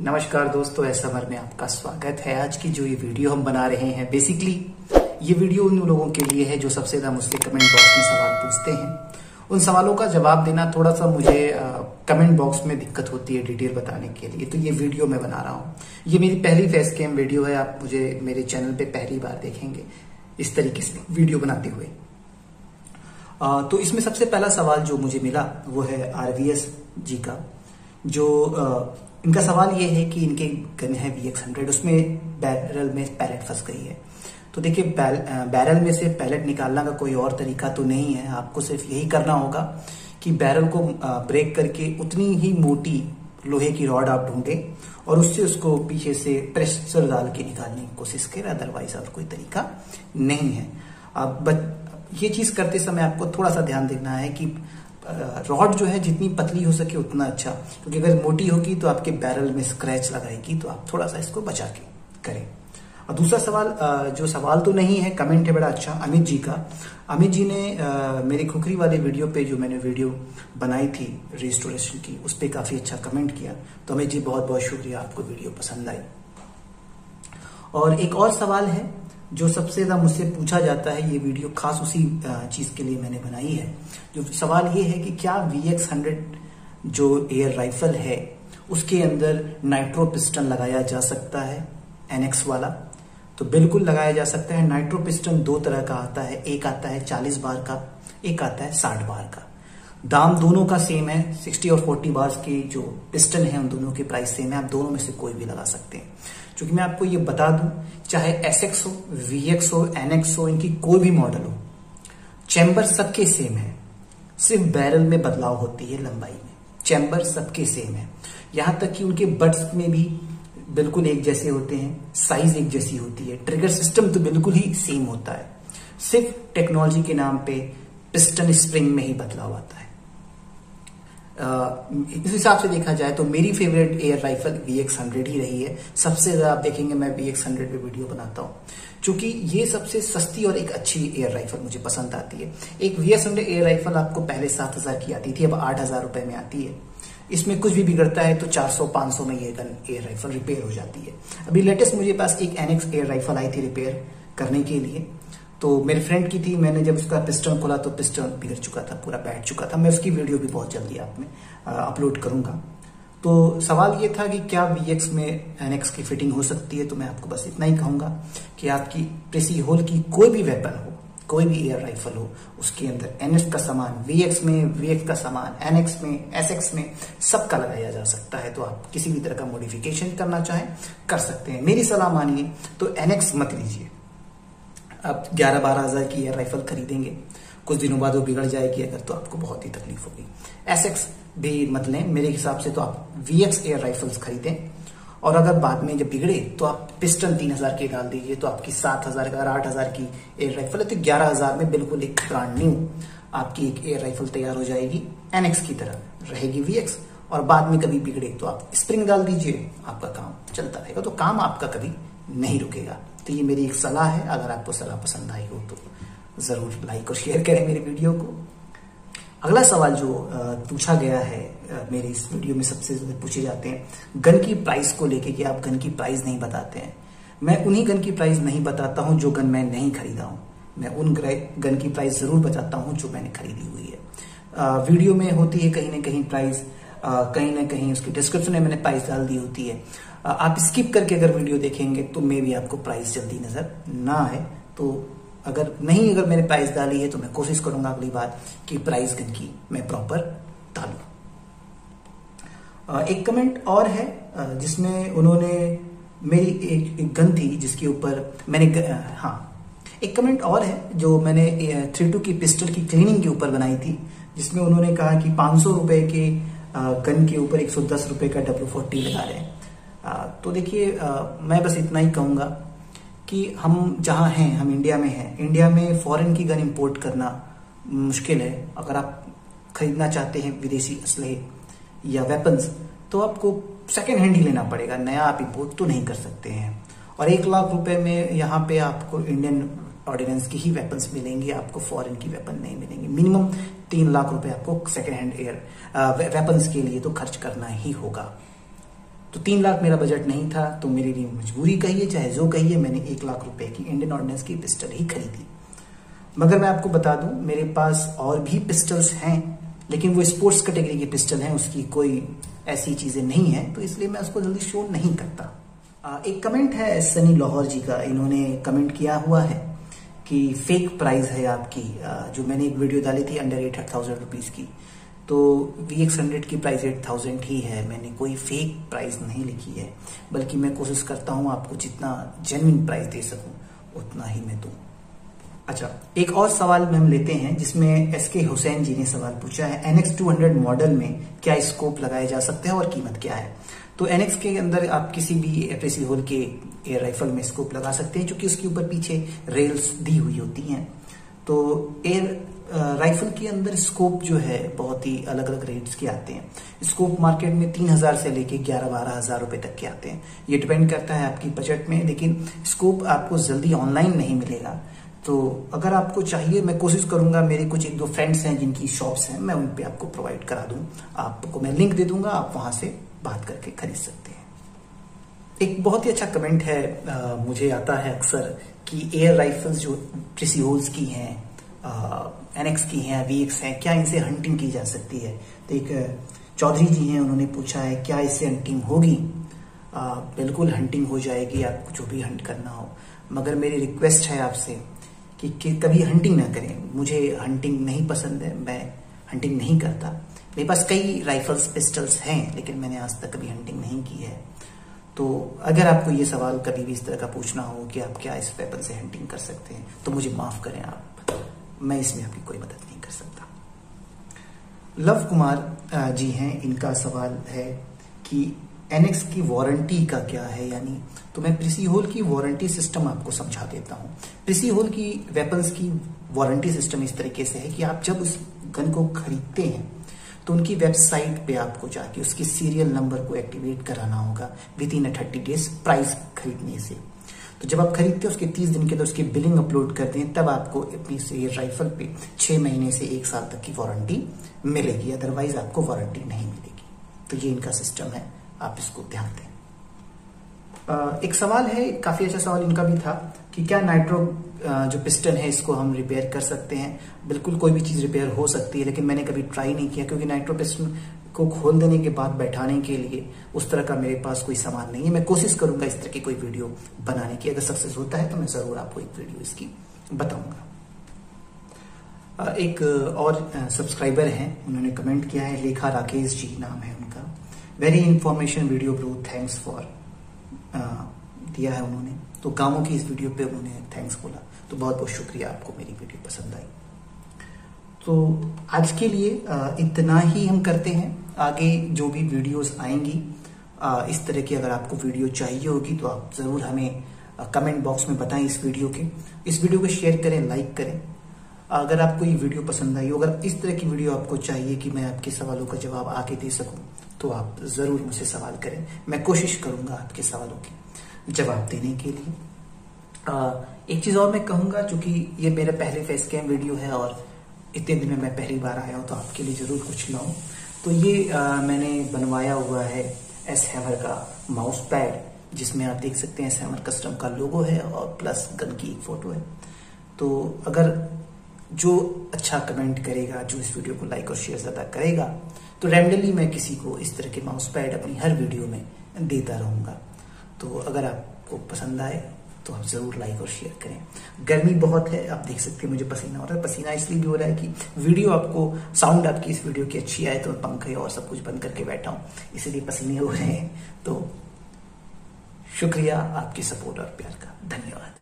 नमस्कार दोस्तों ऐसा समर में आपका स्वागत है। आज की जो ये वीडियो हम बना रहे हैं बेसिकली ये वीडियो उन लोगों के लिए है जो सबसे ज़्यादा मुझसे कमेंट बॉक्स में सवाल पूछते हैं। उन सवालों का जवाब देना थोड़ा सा मुझे कमेंट बॉक्स में दिक्कत होती है डिटेल बताने के लिए। तो ये वीडियो मैं बना रहा हूँ। ये मेरी पहली फेस कैम वीडियो है आप मुझे मेरे चैनल पे पहली बार देखेंगे इस तरीके से वीडियो बनाते हुए। आ, तो इसमें सबसे पहला सवाल जो मुझे मिला वो है आरवीएस जी का जो आ, इनका सवाल ये है कि इनके गन है वी एक्स हंड्रेड उसमें बैरल में पैलेट फंस गई है। तो देखिए बैरल में से पैलेट निकालना का कोई और तरीका तो नहीं है। आपको सिर्फ़ यही करना होगा कि बैरल को ब्रेक करके उतनी ही मोटी लोहे की रॉड आप ढूंढे और उससे उसको पीछे से प्रेशर डाल के निकालने की कोशिश करें। अदरवाइज़ और कोई तरीका नहीं है। अब ये चीज़ करते समय आपको थोड़ा सा ध्यान देना है कि रॉड जो है, जितनी पतली हो सके उतना अच्छा। क्योंकि अगर मोटी होगी तो आपके बैरल में स्क्रैच लगाएगी तो आप थोड़ा सा इसको बचा के करें। और दूसरा सवाल जो सवाल तो नहीं है कमेंट है बड़ा अच्छा अमित जी का। अमित जी ने मेरी खुखरी वाले वीडियो पे जो मैंने वीडियो बनाई थी रेस्टोरेशन की, उस पर काफ़ी अच्छा कमेंट किया। तो अमित जी बहुत बहुत शुक्रिया, आपको वीडियो पसंद आई। और एक और सवाल है जो सबसे ज़्यादा मुझसे पूछा जाता है ये वीडियो, खास उसी चीज़ के लिए मैंने बनाई है। जो सवाल ये है कि क्या वी एक्स हंड्रेड जो एयर राइफल है, उसके अंदर नाइट्रो पिस्टन लगाया जा सकता है? एनएक्स वाला। तो बिल्कुल लगाया जा सकता है। नाइट्रो पिस्टन दो तरह का आता है। एक आता है चालीस बार का, एक आता है साठ बार का। दाम दोनों का सेम है 60 और 40 बार्स के जो पिस्टन है, उन दोनों के प्राइस सेम है। आप दोनों में से कोई भी लगा सकते हैं। क्योंकि मैं आपको ये बता दूँ, चाहे एस एक्स हो वी एक्स हो एन एक्स हो, इनकी कोई भी मॉडल हो चैम्बर सबके सेम है। सिर्फ़ बैरल में बदलाव होती है लंबाई में। चैम्बर सबके सेम है। यहाँ तक कि उनके बट्स में भी बिल्कुल एक जैसे होते हैं साइज़ एक जैसी होती है। ट्रिगर सिस्टम तो बिल्कुल ही सेम होता है। सिर्फ़ टेक्नोलॉजी के नाम पे पिस्टन स्प्रिंग में ही बदलाव आता है। इस हिसाब से देखा जाए तो मेरी favourite air rifle V X hundred ही रही है। सबसे ज़्यादा आप देखेंगे मैं वी एक्स हंड्रेड पे वीडियो बनाता हूँ। क्योंकि ये सबसे सस्ती और एक अच्छी एयर राइफल मुझे पसंद आती है। एक V S hundred air rifle आपको पहले सात हज़ार की आती थी, अब आठ हज़ार रुपए में आती है। इसमें कुछ भी बिगड़ता है तो 400-500 में ये गन एयर राइफल रिपेयर हो जाती है। अभी लेटेस्ट मुझे पास एक एनएक्स एयर राइफल आई थी रिपेयर करने के लिए। तो मेरे फ्रेंड की थी, मैंने जब उसका पिस्टन खोला तो पिस्टन बिगड़ चुका था, पूरा बैठ चुका था। मैं उसकी वीडियो भी बहुत जल्दी आप में अपलोड करूँगा। तो सवाल ये था कि क्या वीएक्स में एनएक्स की फिटिंग हो सकती है? तो मैं आपको बस इतना ही कहूँगा कि आपकी प्रेसी होल की कोई भी वेपन हो, कोई भी एयर राइफल हो, उसके अंदर एनएक्स का सामान वीएक्स में वीएक्स का सामान एनएक्स में एसएक्स में सबका लगाया जा सकता है। तो आप किसी भी तरह का मॉडिफिकेशन करना चाहें, कर सकते हैं। मेरी सलाह मानिए तो एनएक्स मत लीजिए। आप ग्यारह बारह हज़ार की एयर राइफल खरीदेंगे। कुछ दिनों बाद वो बिगड़ जाएगी अगर तो आपको बहुत ही तकलीफ़ होगी। एसएक्स भी मत लें, मेरे हिसाब से तो आप वीएक्स एयर राइफल्स खरीदें। और अगर बाद में जब बिगड़े तो आप पिस्टन तीन हज़ार की डाल दीजिए तो आपकी सात हज़ार अगर आठ हज़ार की एयर राइफल है तो ग्यारह हज़ार में बिल्कुल एक ब्रांड न्यू आपकी एक एयर राइफल तैयार हो जाएगी। एनएक्स की तरह रहेगी वीएक्स और बाद में कभी बिगड़े तो आप स्प्रिंग डाल दीजिए, आपका काम चलता रहेगा। तो काम आपका कभी नहीं रुकेगा। तो ये मेरी एक सलाह है। अगर आपको सलाह पसंद आई हो तो ज़रूर लाइक और शेयर करें मेरे वीडियो को। अगला सवाल जो पूछा गया है मेरे इस वीडियो में सबसे ज़्यादा पूछे जाते हैं, गन की प्राइस को लेके कि आप गन की प्राइस नहीं बताते हैं। मैं उन्हीं गन की प्राइस नहीं बताता हूँ जो गन मैं नहीं खरीदा हूँ। मैं उन गन की प्राइस ज़रूर बताता हूँ जो मैंने खरीदी हुई है। वीडियो में होती है कहीं ना कहीं प्राइस कहीं ना कहीं उसकी डिस्क्रिप्शन में मैंने प्राइस डाल दी होती है। आप स्किप करके अगर वीडियो देखेंगे तो मे भी आपको प्राइस जल्दी नज़र ना आए। तो अगर नहीं अगर मैंने प्राइस डाली है तो मैं कोशिश करूँगा अगली बार कि प्राइस गन की मैं प्रॉपर डालू। एक कमेंट और है जिसमें उन्होंने मेरी एक, एक गन थी जिसके ऊपर मैंने हाँ। एक कमेंट और है जो मैंने थ्री टू की पिस्टल की क्लीनिंग के ऊपर बनाई थी जिसमें उन्होंने कहा कि पाँच सौ रुपए के गन के ऊपर एक सौ दस रुपए का डब्ल्यू फोर्टी लगा रहे हैं। तो देखिए मैं बस इतना ही कहूँगा कि हम जहाँ हैं, हम इंडिया में हैं, इंडिया में फॉरेन की गन इंपोर्ट करना मुश्किल है। अगर आप खरीदना चाहते हैं विदेशी असलहे या वेपन्स तो आपको सेकेंड हैंड ही लेना पड़ेगा। नया आप इम्पोर्ट तो नहीं कर सकते हैं। और एक लाख रुपए में यहाँ पे आपको इंडियन ऑर्डिनेंस की ही वेपन्स मिलेंगे, आपको फॉरेन की वेपन नहीं मिलेंगे। मिनिमम तीन लाख रुपए आपको सेकेंड हैंड एयर वेपन्स के लिए तो खर्च करना ही होगा। तो तीन लाख मेरा बजट नहीं था तो मेरे लिए मजबूरी कहिए, चाहे जो कहिए, मैंने एक लाख रुपए की इंडियन ऑर्डिनेंस की पिस्टल ही खरीदी। मगर मैं आपको बता दूँ, मेरे पास और भी पिस्टल्स हैं, लेकिन वो स्पोर्ट्स कैटेगरी की पिस्टल है, उसकी कोई ऐसी चीज़ें नहीं है तो इसलिए मैं उसको जल्दी शो नहीं करता। एक कमेंट है सनी लाहौर जी का, इन्होंने कमेंट किया हुआ है कि फेक प्राइस है आपकी जो मैंने एक वीडियो डाली थी अंडर एट थाउज़ेंड रुपीज़ की। तो वी एक्स हंड्रेड की प्राइस एट थाउज़ेंड ही है। मैंने कोई फेक प्राइस नहीं लिखी है, बल्कि मैं कोशिश करता हूँ आपको जितना जेन्युइन प्राइस दे सकूँ, उतना ही मैं दूँ। अच्छा एक और सवाल हम लेते हैं, जिसमें एस के हुसैन जी ने सवाल पूछा है एनएक्स टू हंड्रेड मॉडल में क्या स्कोप लगाए जा सकते हैं और कीमत क्या है? तो एनएक्स के अंदर आप किसी भी एपीसी होल के एयर राइफल में स्कोप लगा सकते हैं क्योंकि उसके ऊपर पीछे रेल्स दी हुई होती हैं। तो एयर राइफल के अंदर स्कोप जो है, बहुत ही अलग अलग रेट्स के आते हैं। स्कोप मार्केट में तीन हज़ार से लेके ग्यारह बारह हज़ार रुपए तक के आते हैं। ये डिपेंड करता है आपकी बजट में, लेकिन स्कोप आपको जल्दी ऑनलाइन नहीं मिलेगा। तो अगर आपको चाहिए, मैं कोशिश करूँगा, मेरे कुछ एक दो फ्रेंड्स हैं जिनकी शॉप्स हैं, मैं उन पर आपको प्रोवाइड करा दूँ। आपको मैं लिंक दे दूँगा, आप वहाँ से बात करके खरीद सकते हैं। एक बहुत ही अच्छा कमेंट है आ, मुझे आता है अक्सर कि एयर राइफल्स जो प्रिसियोल्स की हैं एनएक्स की हैं वीएक्स हैं क्या इनसे हंटिंग की जा सकती है? तो एक चौधरी जी हैं उन्होंने पूछा है क्या इससे हंटिंग होगी? आ, बिल्कुल हंटिंग हो जाएगी आपको जो भी हंट करना हो। मगर मेरी रिक्वेस्ट है आपसे कि, कि कभी हंटिंग ना करें। मुझे हंटिंग नहीं पसंद है मैं हंटिंग नहीं करता। मेरे पास कई राइफल्स पिस्टल्स हैं लेकिन मैंने आज तक कभी हंटिंग नहीं की है। तो अगर आपको ये सवाल कभी भी इस तरह का पूछना हो कि आप क्या इस वेपन से हंटिंग कर सकते हैं तो मुझे माफ़ करें आप। मैं इसमें आपकी कोई मदद नहीं कर सकता। लव कुमार जी हैं। इनका सवाल है कि एनएक्स की वारंटी का क्या है? यानी तो मैं प्रिसी होल की वारंटी सिस्टम आपको समझा देता हूँ। प्रिसी होल की वेपन्स की वारंटी सिस्टम इस तरीके से है कि आप जब उस गन को खरीदते हैं तो उनकी वेबसाइट पे आपको जाके उसके सीरियल नंबर को एक्टिवेट कराना होगा। Within thirty days price खरीदने से। तो जब आप खरीदते हैं, उसके तीस दिन के अंदर उसकी बिलिंग अपलोड करते हैं तब आपको अपनी राइफल पे छह महीने से एक साल तक की वारंटी मिलेगी। अदरवाइज़ आपको वारंटी नहीं मिलेगी। तो ये इनका सिस्टम है। आप इसको ध्यान दें। एक सवाल है, काफ़ी अच्छा सवाल इनका भी था। कि क्या नाइट्रो जो पिस्टन है, इसको हम रिपेयर कर सकते हैं? बिल्कुल कोई भी चीज़ रिपेयर हो सकती है, लेकिन मैंने कभी ट्राई नहीं किया, क्योंकि नाइट्रो पिस्टन को खोल देने के बाद बैठाने के लिए उस तरह का मेरे पास कोई सामान नहीं है। मैं कोशिश करूँगा इस तरह की कोई वीडियो बनाने की। अगर सक्सेस होता है तो मैं ज़रूर आपको एक वीडियो इसकी बताऊँगा। एक और सब्सक्राइबर हैं, उन्होंने कमेंट किया है, लेखा राकेश जी नाम है उनका। Very information video bro thanks for दिया है उन्होंने। तो कामों की इस वीडियो पे उन्होंने थैंक्स बोला। तो बहुत बहुत शुक्रिया आपको मेरी वीडियो पसंद आई। तो आज के लिए इतना ही हम करते हैं। आगे जो भी वीडियोस आएँगी इस तरह की अगर आपको वीडियो चाहिए होगी तो आप ज़रूर हमें कमेंट बॉक्स में बताएँ इस वीडियो के। इस वीडियो को शेयर करें लाइक करें। अगर आपको ये वीडियो पसंद आई हो, अगर इस तरह की वीडियो आपको चाहिए कि मैं आपके सवालों का जवाब आगे दे सकूँ तो आप ज़रूर मुझसे सवाल करें। मैं कोशिश करूँगा आपके सवालों के। जवाब देने के लिए। आ, एक चीज़ और मैं कहूँगा चूँकि ये मेरा पहले फेस कैम वीडियो है और इतने दिन में मैं पहली बार आया हूँ तो आपके लिए ज़रूर कुछ लाऊं। तो ये आ, मैंने बनवाया हुआ है एस हैमर का माउस पैड जिसमें आप देख सकते हैं एस हैमर कस्टम का लोगो है और प्लस गन की एक फ़ोटो है। तो अगर जो अच्छा कमेंट करेगा जो इस वीडियो को लाइक और शेयर ज़्यादा करेगा तो रैंडमली मैं किसी को इस तरह के माउस पैड अपनी हर वीडियो में देता रहूँगा। तो अगर आपको पसंद आए तो आप ज़रूर लाइक और शेयर करें। गर्मी बहुत है, आप देख सकते हैं मुझे पसीना हो रहा है। पसीना इसलिए भी हो रहा है कि वीडियो आपको साउंड आपकी इस वीडियो की अच्छी आए तो पंखे और सब कुछ बंद करके बैठा हूँ। इसीलिए पसीने हो रहे हैं। तो शुक्रिया आपकी सपोर्ट और प्यार का। धन्यवाद।